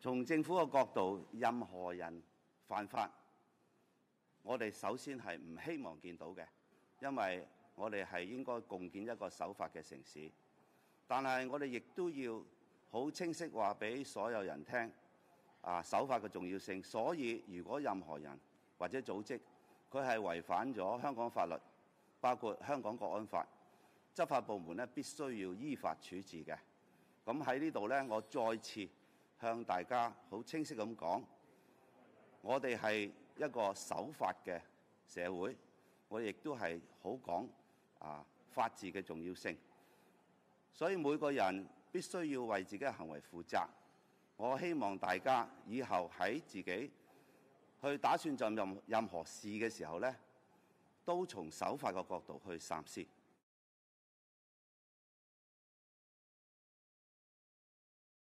從政府嘅角度，任何人犯法，我哋首先係唔希望見到嘅，因為我哋係應該共建一個守法嘅城市。但係我哋亦都要好清晰話俾所有人聽，啊守法嘅重要性。所以如果任何人或者組織，佢係違反咗香港法律，包括香港國安法，執法部門咧必須要依法處置嘅。咁喺呢度咧，我再次向大家好清晰咁講，我哋係一個守法嘅社會，我亦都係好講啊法治嘅重要性。所以每個人必須要為自己嘅行為負責。我希望大家以後喺自己去打算做任任何事嘅時候咧，都從守法嘅角度去三思。